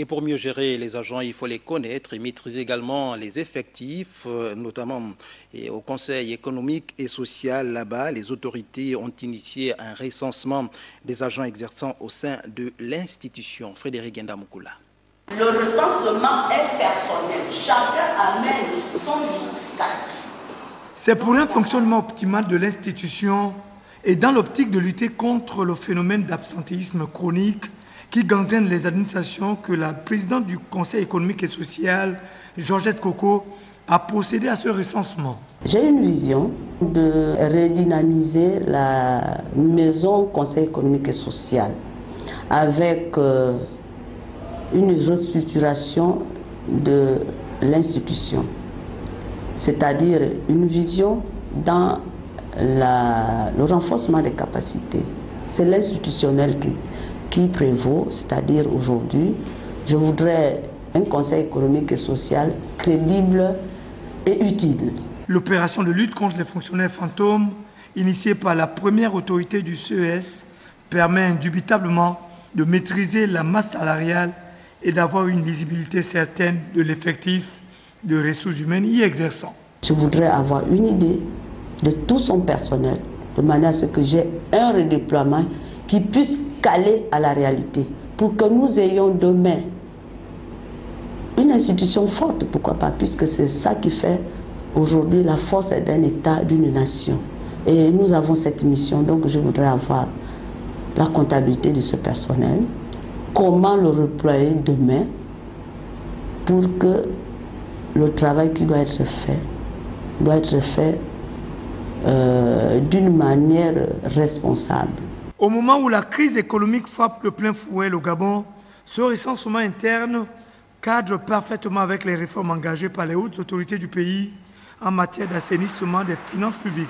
Et pour mieux gérer les agents, il faut les connaître et maîtriser également les effectifs, euh, notamment au Conseil économique et social là-bas. Les autorités ont initié un recensement des agents exerçant au sein de l'institution. Frédéric Ndamukula. Le recensement est personnel. Chacun amène son justificatif. C'est pour un fonctionnement optimal de l'institution et dans l'optique de lutter contre le phénomène d'absentéisme chronique qui gangrène les administrations que la présidente du Conseil économique et social, Georgette Coco, a procédé à ce recensement. J'ai une vision de redynamiser la maison Conseil économique et social avec euh, une restructuration de l'institution c'est-à-dire une vision dans le renforcement des capacités. C'est l'institutionnel qui, qui prévaut, c'est-à-dire aujourd'hui, je voudrais un conseil économique et social crédible et utile. L'opération de lutte contre les fonctionnaires fantômes, initiée par la première autorité du CES, permet indubitablement de maîtriser la masse salariale et d'avoir une lisibilité certaine de l'effectif de ressources humaines y exerçant. Je voudrais avoir une idée de tout son personnel, de manière à ce que j'ai un redéploiement qui puisse caler à la réalité, pour que nous ayons demain une institution forte, pourquoi pas, puisque c'est ça qui fait aujourd'hui la force d'un État, d'une nation. Et nous avons cette mission, donc je voudrais avoir la comptabilité de ce personnel, comment le reployer demain pour que le travail qui doit être fait doit être fait euh, d'une manière responsable. Au moment où la crise économique frappe le plein fouet le Gabon, ce recensement interne cadre parfaitement avec les réformes engagées par les hautes autorités du pays en matière d'assainissement des finances publiques.